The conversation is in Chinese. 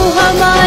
武汉吗？